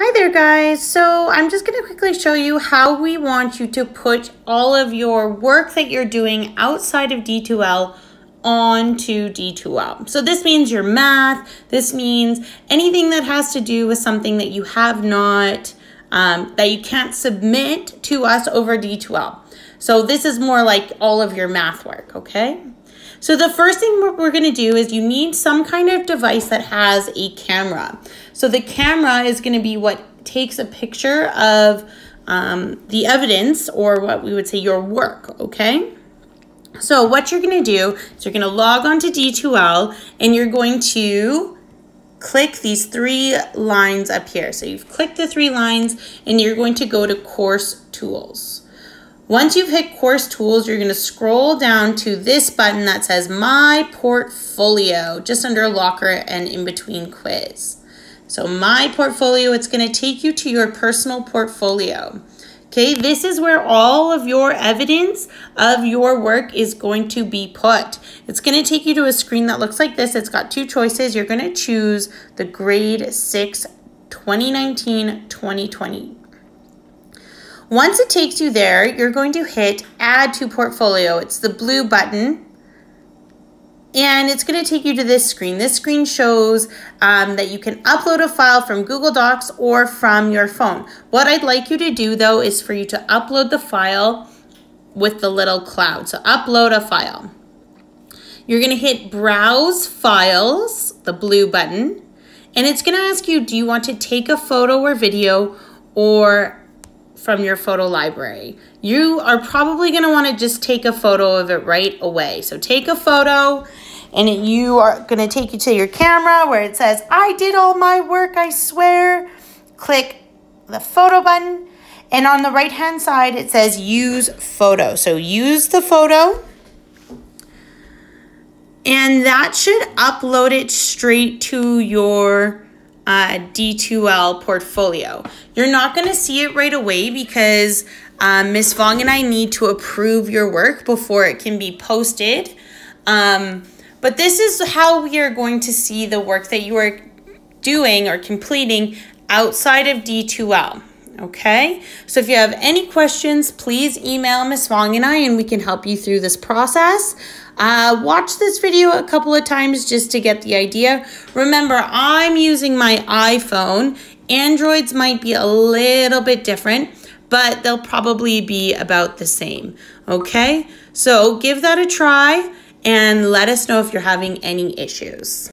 Hi there guys. So I'm just going to quickly show you how we want you to put all of your work that you're doing outside of D2L onto D2L. So this means your math, this means anything that has to do with something that you have not, um, that you can't submit to us over D2L. So this is more like all of your math work, okay? So the first thing we're going to do is you need some kind of device that has a camera. So the camera is going to be what takes a picture of um, the evidence or what we would say your work, okay? So what you're going to do is you're going to log on to D2L and you're going to click these three lines up here. So you've clicked the three lines and you're going to go to course tools. Once you've hit course tools, you're going to scroll down to this button that says my portfolio just under locker and in between quiz. So my portfolio, it's going to take you to your personal portfolio. Okay, this is where all of your evidence of your work is going to be put. It's going to take you to a screen that looks like this. It's got two choices. You're going to choose the grade 6 2019-2020 once it takes you there, you're going to hit add to portfolio. It's the blue button and it's going to take you to this screen. This screen shows um, that you can upload a file from Google Docs or from your phone. What I'd like you to do though is for you to upload the file with the little cloud. So upload a file. You're going to hit browse files, the blue button, and it's going to ask you, do you want to take a photo or video or from your photo library. You are probably going to want to just take a photo of it right away. So take a photo and you are going to take you to your camera where it says, I did all my work, I swear. Click the photo button. And on the right hand side, it says use photo. So use the photo. And that should upload it straight to your uh, D2L portfolio. You're not going to see it right away because um, Miss Vong and I need to approve your work before it can be posted. Um, but this is how we are going to see the work that you are doing or completing outside of D2L. Okay, so if you have any questions, please email Miss Wong and I, and we can help you through this process. Uh, watch this video a couple of times just to get the idea. Remember, I'm using my iPhone. Androids might be a little bit different, but they'll probably be about the same. Okay, so give that a try and let us know if you're having any issues.